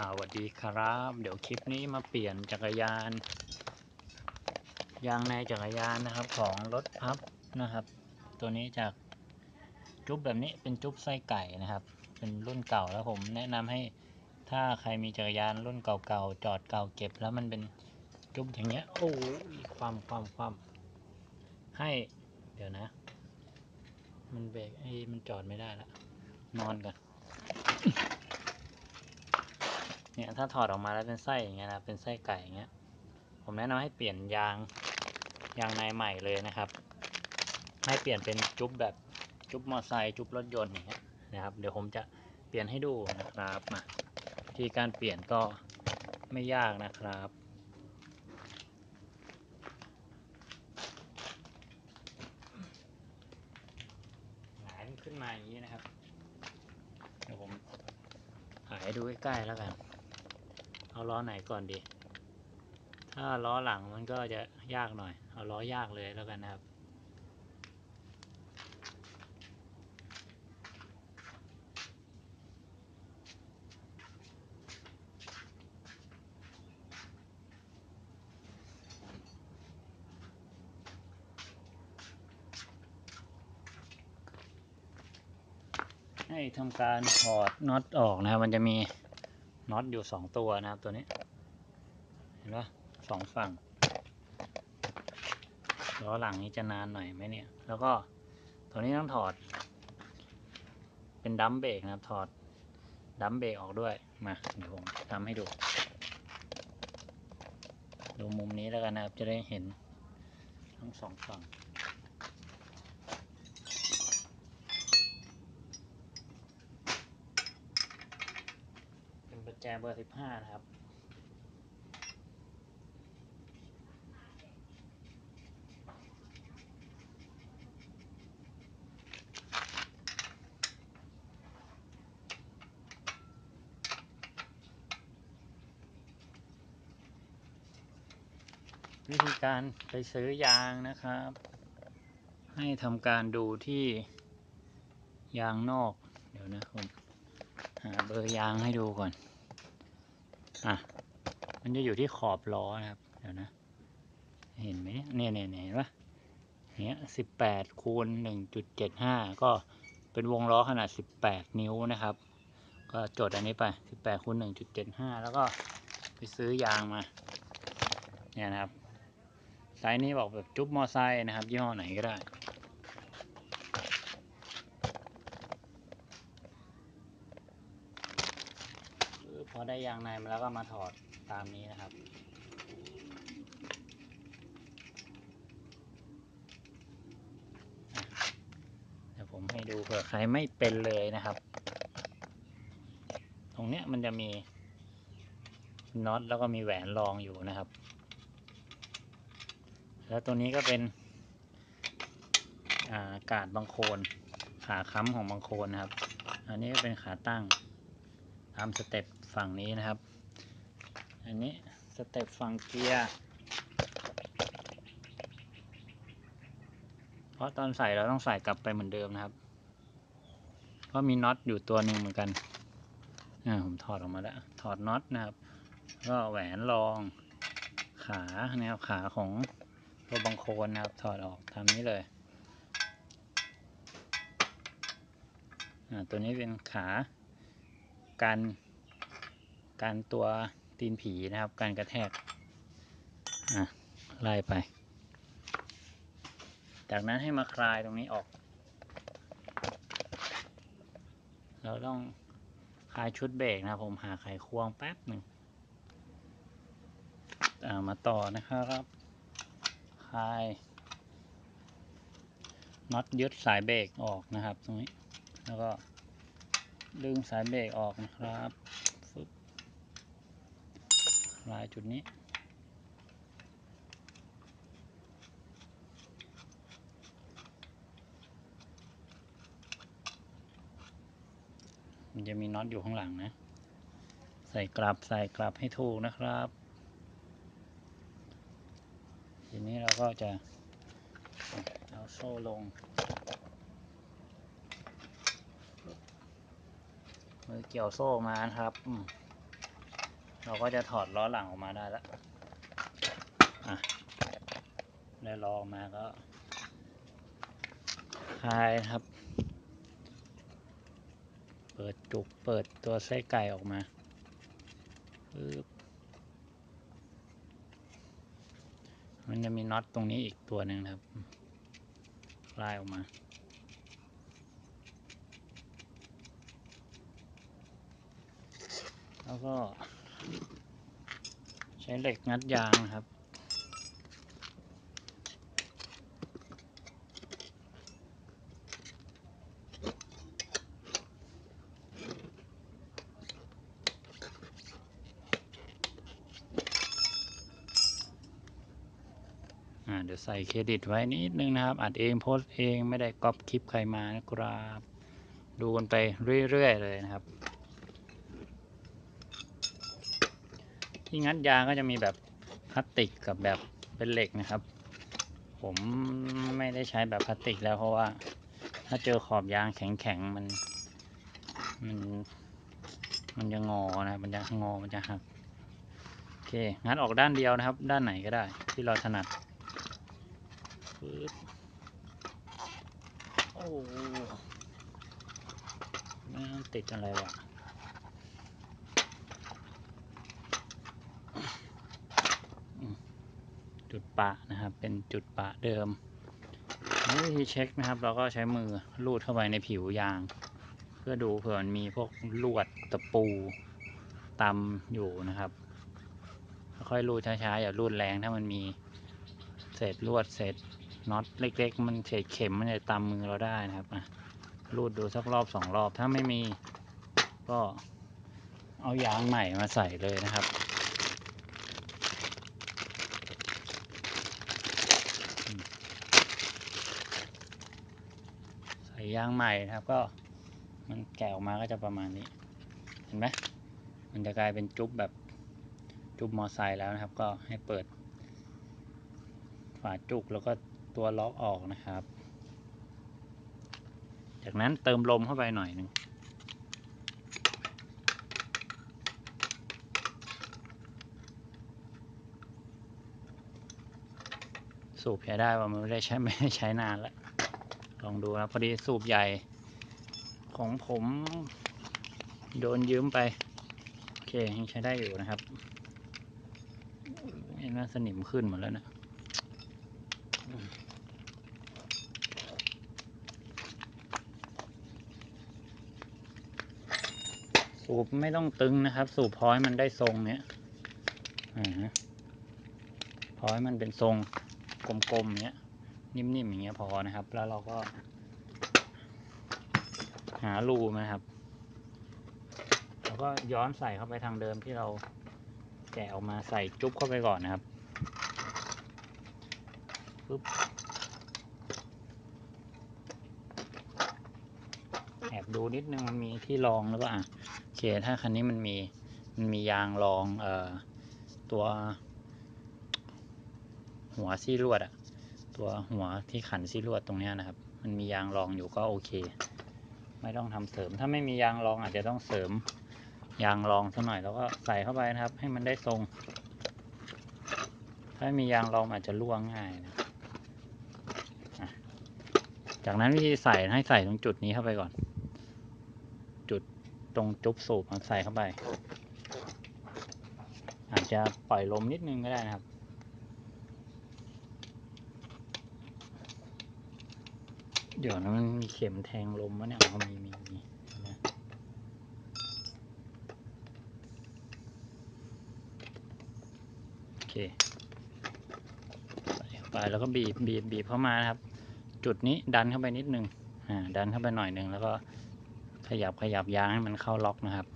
่าสวัสดีครับ เดี๋ยวคลิปนี้มาเปลี่ยนจักรยาน ยางในจักรยานนะครับของรถพับนะครับ ตัวนี้จากจุ๊บแบบนี้เป็นจุ๊บไส้ไก่นะครับ เป็นรุ่นเก่าแล้วผมแนะนำให้ถ้าใครมีจักรยานรุ่นเก่าๆจอดเก่าเก็บ แล้วมันเป็นจุ๊บอย่างเงี้ยโอ้ยความความความให้เดี๋ยวนะ มันเบรกไอ้มันจอดไม่ได้ละนอนกัน เนี่ยถ้าถอดออกมาแล้วเป็นไส้อย่างเงี้ยนะเป็นไส้ไก่อย่างเงี้ย ผมแนะนำให้เปลี่ยนยางยางในใหม่เลยนะครับ ให้เปลี่ยนเป็นจุ๊บแบบจุ๊บมอไซค์จุ๊บรถยนต์อย่างเงี้ยนะครับ เดี๋ยวผมจะเปลี่ยนให้ดูนะครับมาวิธีการเปลี่ยนก็ไม่ยากนะครับหงายขึ้นมาอย่างนี้นะครับ เดี๋ยวผมถ่ายให้ดูใกล้ๆแล้วกัน เอาล้อไหนก่อนดี ถ้าล้อหลังมันก็จะยากหน่อย เอาล้อยากเลยแล้วกันนะครับ ให้ทำการถอดน็อตออกนะครับ มันจะมี น็อตอยู่สองตัวนะครับตัวนี้ เห็นปะสองฝั่งล้อหลังนี้จะนานหน่อยไหมเนี่ย แล้วก็ตัวนี้ต้องถอด เป็นดัมเบรกนะครับถอดดัมเบรกออกด้วย มาเดี๋ยวผมทำให้ดู ดูมุมนี้แล้วกันนะครับจะได้เห็นทั้งสองฝั่ง เบอร์สิบห้านะครับ วิธีการไปซื้อยางนะครับ ให้ทำการดูที่ยางนอก เดี๋ยวนะผมหาเบอร์ยางให้ดูก่อน อะ มันจะอยู่ที่ขอบล้อนะครับ เดี๋ยวนะ เห็นไหมเนี่ยเนี่ยเนี่ยเห็นปะเนี้ยสิบแปดคูณหนึ่งจุดเจ็ดห้าก็เป็นวงล้อขนาดสิบแปดนิ้วนะครับ ก็จดอันนี้ไปสิบแปดคูณหนึ่งจุดเจ็ดห้าแล้วก็ไปซื้อยางมา เนี่ยนะครับ ไซส์นี้บอกแบบจุ๊บมอไซค์นะครับ ยี่ห้อไหนก็ได้ พ อได้ยางในมาแล้วก็มาถอดตามนี้นะครับ เดี๋ยวผมให้ดูเผื่อใครไม่เป็นเลยนะครับ ตรงเนี้ยมันจะมีน็อตแล้วก็มีแหวนรองอยู่นะครับ แล้วตัวนี้ก็เป็นอากาดบังโคนขาค้ำของบังโคลนนะครับ อันนี้ก็เป็นขาตั้งตาม step ฝั่งนี้นะครับ อันนี้ step ฝั่งเกียร์เพราะตอนใส่เราต้องใส่กลับไปเหมือนเดิมนะครับ เพราะมีน็อตอยู่ตัวหนึ่งเหมือนกันอ่าผมถอดออกมาแล้ว ถอดน็อตนะครับ ก็แหวนรองขาแนวขาของตัวบังโคลนนะครับ ถอดออกทำนี้เลยอ่าตัวนี้เป็นขาการ การตัวตีนผีนะครับ การกระแทกอะไล่ไป จากนั้นให้มาคลายตรงนี้ออก เราต้องคลายชุดเบรกนะครับผมหาไขควงแป๊บหนึ่งมาต่อนะครับคลายน็อตยึดสายเบรกออกนะครับ ตรงนี้ แล้วก็ดึงสายเบรกออกนะครับฟึบ ลายจุดนี้มันจะมีน็อตอยู่ข้างหลังนะ ใส่กลับใส่กลับให้ถูกนะครับ ทีนี้เราก็จะเอาโซ่ลง มือเกี่ยวโซ่มานะครับอืม เราก็จะถอดล้อหลังออกมาได้แล้วอะได้ล้อออกมาก็คลายครับ เปิดจุกเปิดตัวไส้ไก่ออกมาปึ๊บมันจะมีน็อตตรงนี้อีกตัวหนึ่งครับ คลายออกมาแล้วก็ ใช้เหล็กงัดยางครับอ่าเดี๋ยวใส่เครดิตไว้นิดนึงนะครับ อัดเองโพสต์เองไม่ได้ก๊อปคลิปใครมานะครับ ดูกันไปเรื่อย ๆ เลยนะครับ ที่งัดยางก็จะมีแบบพลาสติกกับแบบเป็นเหล็กนะครับ ผมไม่ได้ใช้แบบพลาสติกแล้วเพราะว่า ถ้าเจอขอบยางแข็งๆมัน มัน มันจะงอนะมันจะงอมันจะหักโอเคงัดออกด้านเดียวนะครับ ด้านไหนก็ได้ ที่เราถนัดโอ้ไม่ติดอะไรวะ จุด ปะนะครับ เป็นจุดปะเดิมวิธีเช็คนะครับ เราก็ใช้มือลูดเข้าไปในผิวยาง เพื่อดูเผื่อมันมีพวกลวดตะปูตำอยู่นะครับค่อยๆลูดช้าๆอย่าลูดแรงถ้ามันมีเศษลวดเศษน็อตเล็ก ๆ มันเศษเข็มมันจะตำมือเราได้นะครับอะลูดดูสักรอบสองรอบถ้าไม่มี ก็เอายางใหม่มาใส่เลยนะครับ ยางใหม่นะครับ ก็มันแกะออกมาก็จะประมาณนี้ เห็นไหมมันจะกลายเป็นจุ๊บแบบจุ๊บมอไซค์แล้วนะครับ ก็ให้เปิด ฝาจุกแล้วก็ตัวล็อกออกนะครับ จากนั้นเติมลมเข้าไปหน่อยหนึ่งสูบใช้ได้ว่ามันไม่ได้ใช้ไม่ได้ใช้นานแล้ว ลองดูนะพอดีสูบใหญ่ของผมโดนยืมไป โอเคยังใช้ได้อยู่นะครับเห็นว่าสนิมขึ้นหมดแล้วนะสูบไม่ต้องตึงนะครับ สูบพอให้มันได้ทรงเนี้ยอ่าฮะพอให้มันเป็นทรงกลมๆเนี้ย นิ่มๆอย่างเงี้ยพอนะครับ แล้วเราก็ หารูนะครับแล้วก็ย้อนใส่เข้าไปทางเดิมที่เราแกะออกมาใส่จุ๊บเข้าไปก่อนนะครับปึ๊บแอบดูนิดนึงมันมีที่รองหรือเปล่าอะโอเคถ้าคันนี้มันมีมันมียางรองเอ่อตัว หัวซี่ลวดอะ ตัวหัวที่ขันซี่ลวดตรงนี้นะครับ มันมียางรองอยู่ก็โอเค ไม่ต้องทำเสริม ถ้าไม่มียางรองอาจจะต้องเสริมยางรองสักหน่อยแล้วก็ใส่เข้าไปนะครับ ให้มันได้ทรง ถ้าไม่มียางรองอาจจะล่วงง่ายนะจากนั้นวิธีใส่ให้ใส่ตรงจุดนี้เข้าไปก่อน จุดตรงจุบสูบใส่เข้าไป อาจจะปล่อยลมนิดนึงก็ได้นะครับ เดี๋ยวนะมันมีเข็มแทงลมวะเนี่ยอ๋อมีมีมีนะโอเคไปแล้วก็บีบบีบบีบเข้ามานะครับ จุดนี้ดันเข้าไปนิดนึงอ่าดันเข้าไปหน่อยหนึ่งแล้วก็ขยับขยับยางให้มันเข้าล็อกนะครับ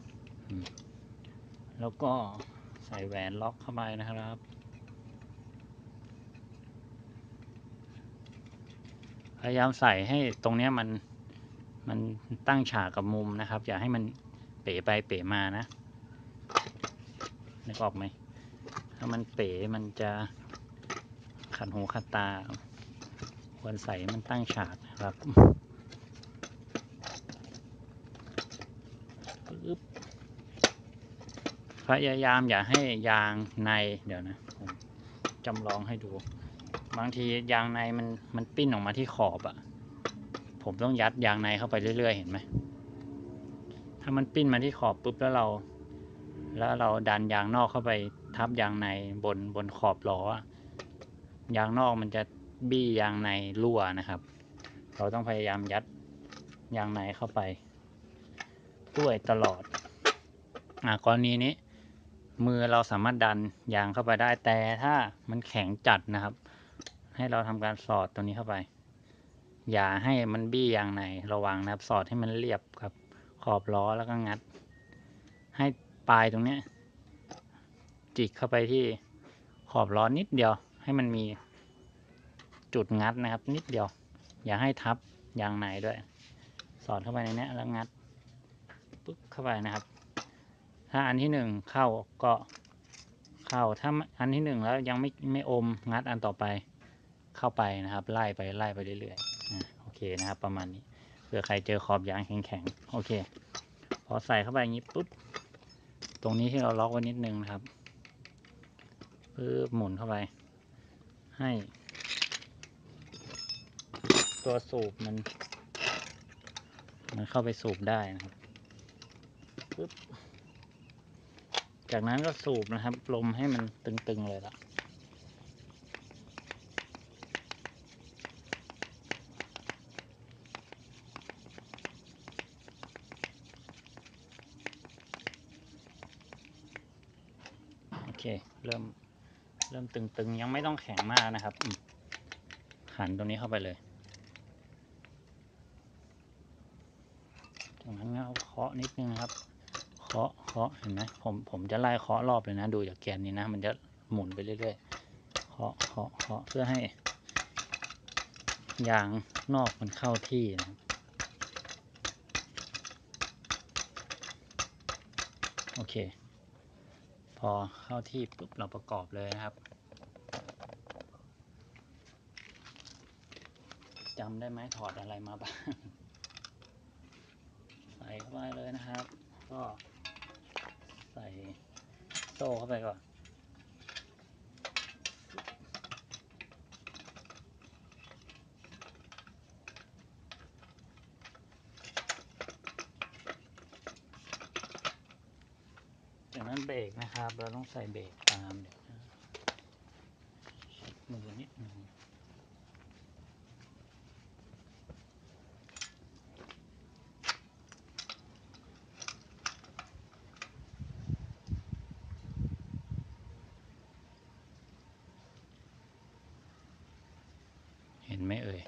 แล้วก็ใส่แหวนล็อกเข้าไปนะครับ พยายามใส่ให้ตรงเนี้ยมันมันตั้งฉากกับมุมนะครับ อย่าให้มันเป๋ไปเป๋มานะนึกออกไหมถ้ามันเป๋มันจะขัดหูขัดตา ควรใส่มันตั้งฉากนะครับปึ๊บพยายามอย่าให้ยางในเดี๋ยวนะ ผมจำลองให้ดู บางทียางในมันมันปิ้นออกมาที่ขอบอะผมต้องยัดยางในเข้าไปเรื่อยๆ เห็นไหม ถ้ามันปิ้นมาที่ขอบปุ๊บแล้วเรา แล้วเราดันยางนอกเข้าไปทับยางในบนบนขอบล้ออะยางนอกมันจะบี้ยางในรั่วนะครับ เราต้องพยายามยัดยางในเข้าไป ด้วยตลอด อ่ากรณีนี้ มือเราสามารถดันยางเข้าไปได้แต่ถ้ามันแข็งจัดนะครับ ให้เราทำการสอดตัวนี้เข้าไป อย่าให้มันบี้อย่างในระวังนะครับ สอดให้มันเรียบกับ ขอบล้อแล้วก็งัด ให้ปลายตรงเนี้ยจิกเข้าไปที่ขอบล้อนิดเดียว ให้มันมีจุดงัดนะครับ นิดเดียว อย่าให้ทับอย่างในด้วย สอดเข้าไปในเนี้ยแล้วงัดปึ๊บเข้าไปนะครับ ถ้าอันที่หนึ่งเข้าก็เข้าถ้าอันที่หนึ่งแล้วยังไม่ไม่อมงัดอันต่อไป เข้าไปนะครับไล่ไปไล่ไปเรื่อยๆโอเคนะครับ ประมาณนี้เผื่อใครเจอขอบยางแข็งๆโอเค พอใส่เข้าไปอย่างนี้ปุ๊บตรงนี้ที่เราล็อกไว้นิดนึงนะครับปึ๊บหมุนเข้าไป ให้ ตัวสูบมัน มันเข้าไปสูบได้นะครับปึ๊บจากนั้นก็สูบนะครับ ลมให้มันตึงๆเลยละ เคเริ่มเริ่มตึงๆ ยังไม่ต้องแข็งมากนะครับหันตรงนี้เข้าไปเลยจากนั้นก็เอาเคาะนิดนึงครับ เคาะเคาะเห็นไหมผมผมจะไล่เคาะรอบเลยนะ ดูจากแกนนี้นะ มันจะหมุนไปเรื่อยๆ เคาะเคาะเคาะเพื่อให้ยางนอกมันเข้าที่นะครับโอเค อเข้าที่ปุ๊บเราประกอบเลยนะครับจำได้ไหมถอดอะไรมาบ้าง ใส่เข้าไปเลยนะครับ ก็ใส่โซ่เข้าไปก่อน จาก นั้นเรกนะครับ เราต้องใส่เบรกตามเดี๋ยวนะมือนิดหนึงเห็นไหมเอ่ย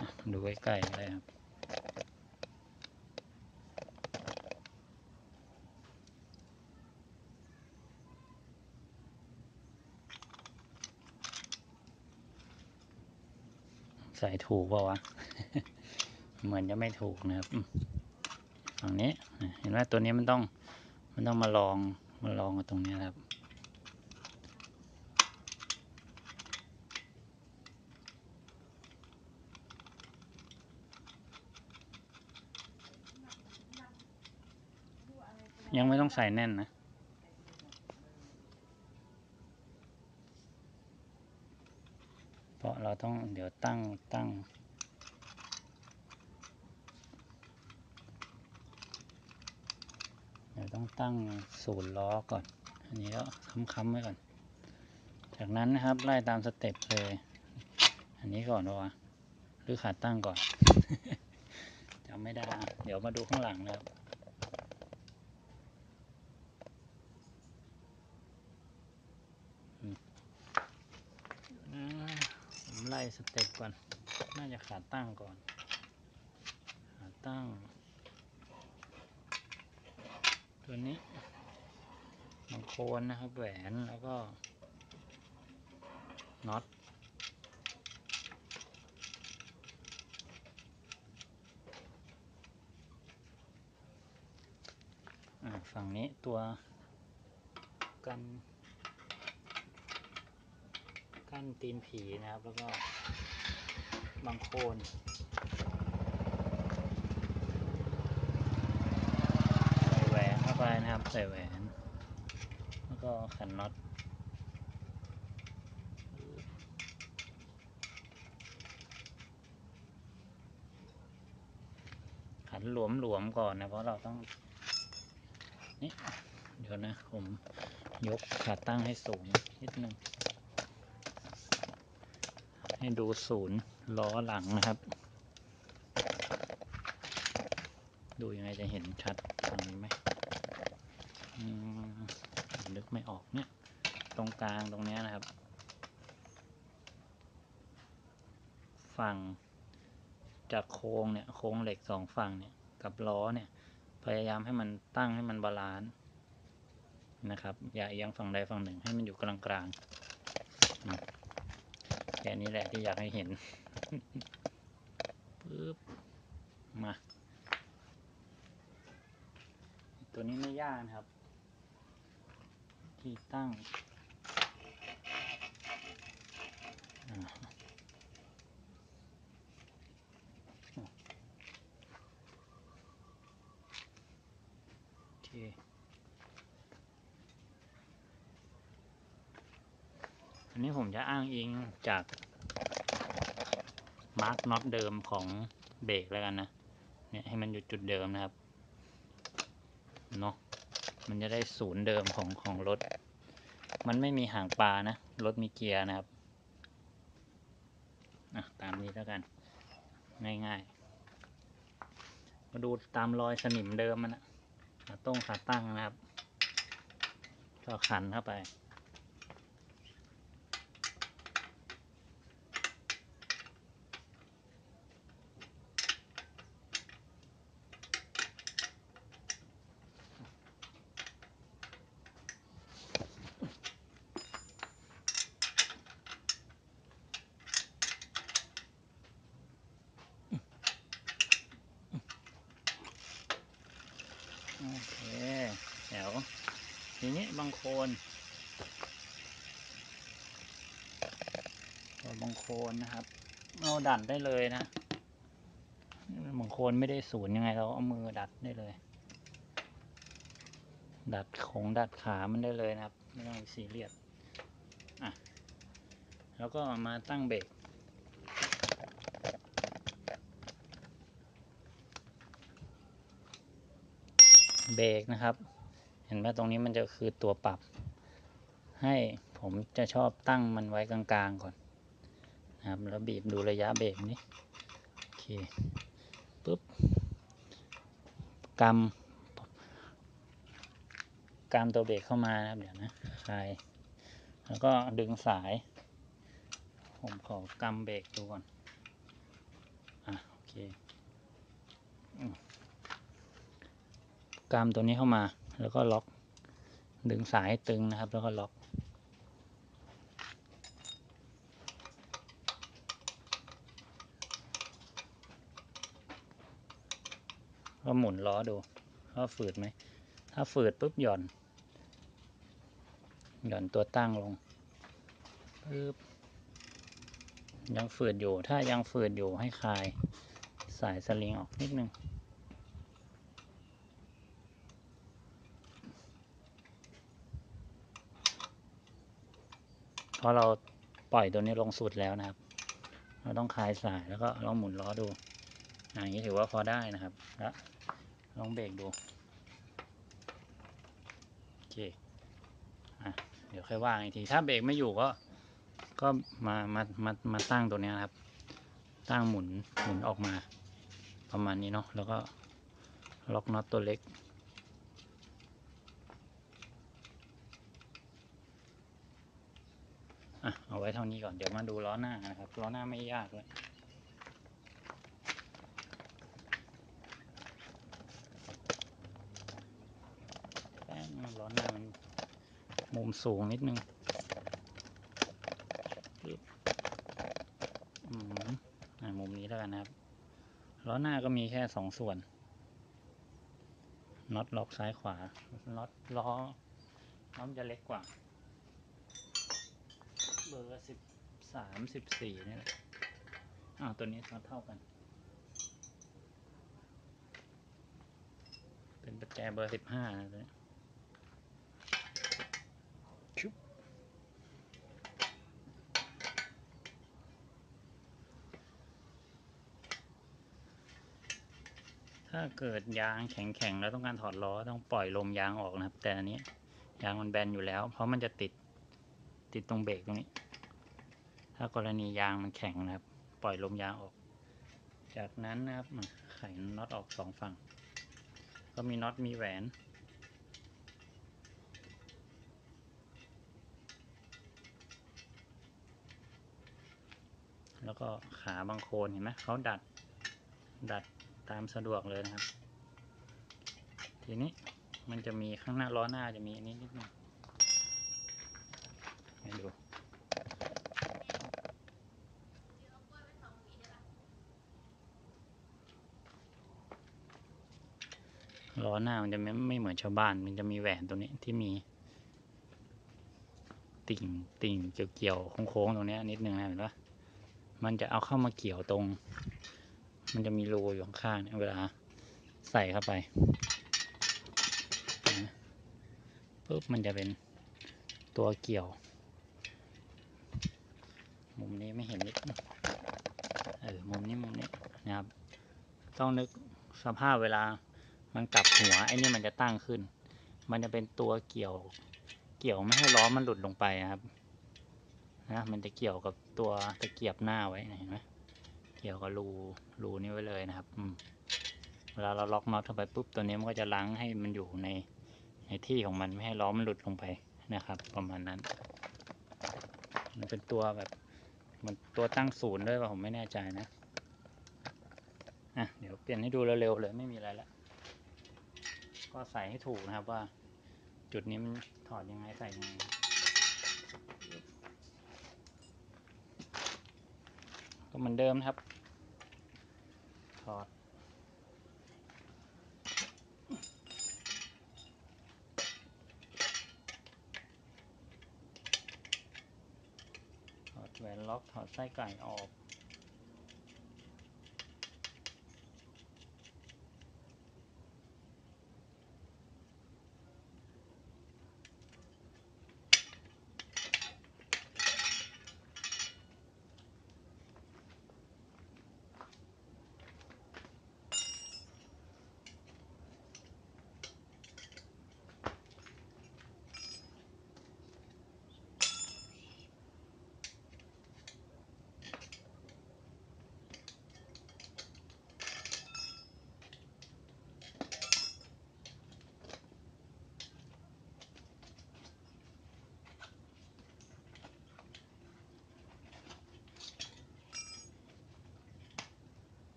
อะดูใกล้ๆเลยครับ ใส่ถูกเปล่าวะ เหมือนจะไม่ถูกนะครับฝั่งนี้ เห็นว่าตัวนี้มันต้อง มันต้องมาลอง มาลองกับตรงนี้ครับ ยังไม่ต้องใส่แน่นนะ เพราะเรา ต้องเดี๋ยวตั้งตั้ง เดี๋ยวต้องตั้งศูนย์ล้อก่อน อันนี้ก็ค้ำๆไว้ก่อน จากนั้นนะครับไล่ตามสเต็ปเลย อันนี้ก่อนวะหรือขาตั้งก่อนจำไม่ได้ เดี๋ยวมาดูข้างหลังนะครับ อืมผมไล่ สเต็ปก่อน น่าจะขาตั้งก่อน ขาตั้ง ตัวนี้บางโคนนะครับ แหวนแล้วก็น็อตอ่าฝั่งนี้ตัวกัน กั้นตีนผีนะครับ แล้วก็บางโคนใส่แหวนเข้าไปนะครับ ใส่แหวน แล้วก็ขันน็อตขันหลวมๆก่อนนะ เพราะเราต้องนี่เดี๋ยวนะ ผมยกขาตั้งให้สูงนิดนึง ให้ดูศูนย์ล้อหลังนะครับ ดูยังไงจะเห็นชัดตรงนี้ไหมอืมนึกไม่ออกเนี่ย ตรงกลางตรงนี้นะครับ ฝั่งจากโค้งเนี่ยโค้งเหล็กสองฝั่งเนี่ยกับล้อเนี่ยพยายามให้มันตั้งให้มัน balance นะครับ อย่าเอียงฝั่งใดฝั่งหนึ่งให้มันอยู่กลางกลางๆ แค่นี้แหละที่อยากให้เห็นปึ๊บมา ตัวนี้ไม่ยากนะครับ ที่ตั้งอ่า โอเค อันนี้ผมจะอ้างอิงจากมาร์กน็อตเดิมของเบรกแล้วกันนะ เนี่ยให้มันอยู่จุดเดิมนะครับ เนาะมันจะได้ศูนย์เดิมของของรถ มันไม่มีหางปลานะ รถมีเกียร์นะครับ อะ ตามนี้แล้วกัน ง่ายๆ มาดูตามรอยสนิมเดิมมันนะขาต้งขาตั้งนะครับก็ขันเข้าไป โอเคแถวทีนี้ บางโคนตัวบางโคนนะครับเราดัดได้เลยนะบางโคนไม่ได้ศูนย์ยังไงเราเอามือดัดได้เลย ดัดของดัดขามันได้เลยนะครับไม่ต้องซีเรียสอะแล้วก็มาตั้งเบรกเบรกนะครับ ห็นไหมตรงนี้มันจะคือตัวปรับ ให้ผมจะชอบตั้งมันไว้กลางๆก่อนนะครับแล้วบีบดูระยะเบรกนี้โอเคปุ๊บกำกำตัวเบรกเข้ามานะครับเดี๋ยวนะคลายแล้วก็ดึงสาย ผมขอกำเบรกดูก่อนอะโอเคกามตัวนี้เข้ามา แล้วก็ล็อก ดึงสายตึงนะครับ แล้วก็ล็อก ก็หมุนล้อดูว่าฝืดไหม ถ้าฝืดปุ๊บหย่อน หย่อนตัวตั้งลงปึ๊บยังฝืดอยู่ ถ้ายังฝืดอยู่ให้คลายสายสลิงออกนิดนึง ราะเราปล่อยตัวนี้ลงสุดแล้วนะครับ เราต้องคลายสายแล้วก็ลองหมุนล้อดูอย่างนี้ถือว่าพอได้นะครับแล้วลองเบรกดูโอเคเดี๋ยวค่อยว่างอีกทีถ้าเบรกไม่อยู่ก็ ก็มามามามาตั้งตัวนี้นะครับ ตั้งหมุนหมุนออกมาประมาณนี้เนาะแล้วก็ล็อกน็อตตัวเล็ก อะ เอาไว้เท่านี้ก่อน เดี๋ยวมาดูล้อหน้านะครับ ล้อหน้าไม่ยากเลยแป้งล้อหน้ามันมุมสูงนิดนึงปึ๊บอืมอะมุมนี้แล้วกันนะครับ ล้อหน้าก็มีแค่สองส่วนน็อตล็อกซ้ายขวาน็อตล้อน้อมนจะเล็กกว่า เบอร์สิบสามสิบสี่นี่แหละอ้าวตัวนี้ซอเท่ากัน เป็นประแจเบอร์สิบห้านะตัวนี้ชุถ้าเกิดยางแข็งๆ แล้วต้องการถอดล้อต้องปล่อยลมยางออกนะครับ แต่อันนี้ยางมันแบนอยู่แล้ว เพราะมันจะติด ติดตรงเบรกตรงนี้ ถ้ากรณียางมันแข็งนะครับ ปล่อยลมยางออก จากนั้นนะครับไขน็อตออกสองฝั่ง ก็มีน็อตมีแหวนแล้วก็ขาบางโคนเห็นไหมเขาดัดดัดตามสะดวกเลยนะครับ ทีนี้มันจะมีข้างหน้าล้อหน้าจะมีอันนี้นิดหนึง ให้ดูล้อหน้ามันจะไม่ไม่เหมือนชาวบ้าน มันจะมีแหวนตรงนี้ที่มี ติ่งติ่งเกี่ยวๆโค้งๆตรงนี้นิดนึงนะเห็นปะมันจะเอาเข้ามาเกี่ยวตรง มันจะมีรูอยู่ข้างๆเวลาใส่เข้าไปปุ๊บมันจะเป็นตัวเกี่ยว มุมนี้ไม่เห็นนิดเออมุมนี้มุมนี้นะครับ ต้องนึกสภาพเวลามันกลับหัวไอ้นี่มันจะตั้งขึ้น มันจะเป็นตัวเกี่ยว เกี่ยวไม่ให้ล้อมันหลุดลงไปนะครับนะมันจะเกี่ยวกับตัวตะเกียบหน้าไว้นะเห็นไหมเกี่ยวกับรูรูนี้ไว้เลยนะครับอืมเวลาเราล็อกน็อตเข้าไปปุ๊บตัวนี้มันก็จะล้างให้มันอยู่ในในที่ของมันไม่ให้ล้อมันหลุดลงไปนะครับ ประมาณนั้น มันเป็นตัวแบบ มันตัวตั้งศูนย์ด้วยป่ะผมไม่แน่ใจนะอะเดี๋ยวเปลี่ยนให้ดูเร็วๆเลยไม่มีอะไรแล้วก็ใส่ให้ถูกนะครับว่า จุดนี้มันถอดยังไงใส่ยังไงก็เหมือนเดิมครับถอด แหวนล็อกถอดไส้ไก่ออก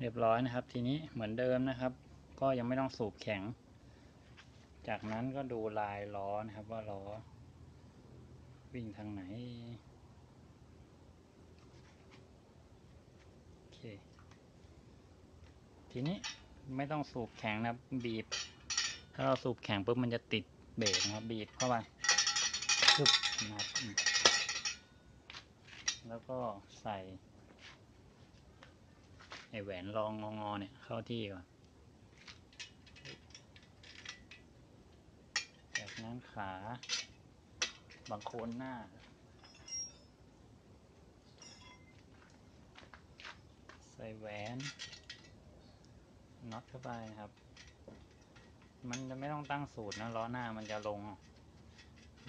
เรียบร้อยนะครับ ทีนี้เหมือนเดิมนะครับ ก็ยังไม่ต้องสูบแข็ง จากนั้นก็ดูลายล้อนะครับว่าล้อ วิ่งทางไหนโอเคทีนี้ไม่ต้องสูบแข็งนะครับ บีบ ถ้าเราสูบแข็งปุ๊บมันจะติดเบรกนะครับบีบเข้าไปปึ๊บนะครับแล้วก็ใส่ ไอแหวนรองงอๆเนี่ยเข้าที่ก่อน จากนั้นขาบังโคนหน้า ใส่แหวนน็อตเข้าไปนะครับ มันจะไม่ต้องตั้งสูตรนะล้อหน้ามันจะลง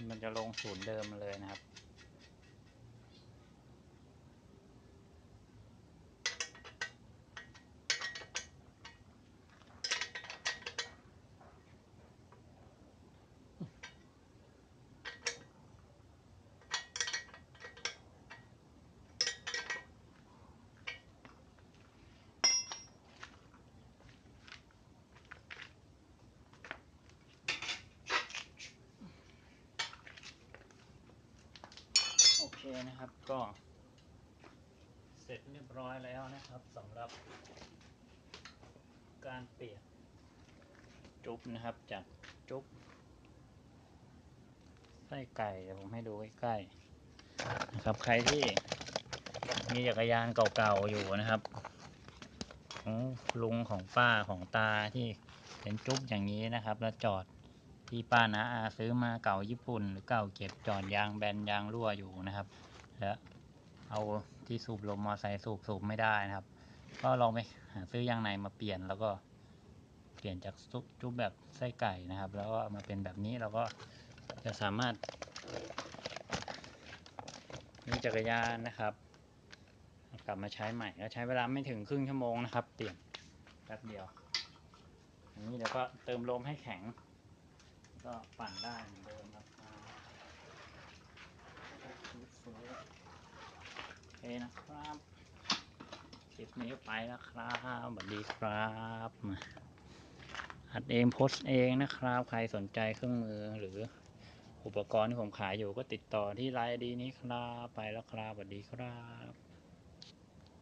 มันจะลงศูนย์เดิมเลยนะครับ โอเคนะครับ ก็ เสร็จเรียบร้อยแล้วนะครับสำหรับ การเปลี่ยนจุ๊บนะครับ จากจุ๊บไส้ไก่เดี๋ยวผมให้ดูใกล้ๆนะครับ ใครที่มีจักรยานเก่าๆอยู่นะครับของลุงของป้าของตาที่เป็นจุ๊บอย่างนี้นะครับ แล้วจอด ที่ป้านะอาซื้อมาเก่าญี่ปุ่น หรือเก่าเก็บจอดยางแบนยางรั่วอยู่นะครับ แล้วเอาที่สูบลมมอไซค์สูบสูบไม่ได้นะครับ ก็ลองไปหาซื้อยางในมาเปลี่ยนแล้วก็เปลี่ยนจากซุปจุ๊บแบบไส้ไก่นะครับ แล้วก็มาเป็นแบบนี้เราก็จะสามารถมีจักรยานนะครับ กลับมาใช้ใหม่ก็ใช้เวลาไม่ถึงครึ่งชั่วโมงนะครับ เปลี่ยนแป๊บเดียวอันนี้เดี๋ยวก็เติมลมให้แข็ง ก็ปั่นได้เหมือนเดิมครับโอเคนะครับคลิปนี้ไปแล้วครับสวัสดีครับอัดเองโพสเองนะครับ ใครสนใจเครื่องมือหรืออุปกรณ์ที่ผมขายอยู่ก็ติดต่อที่ไลน์ดีนี้ครับ ไปแล้วครับสวัสดีครับ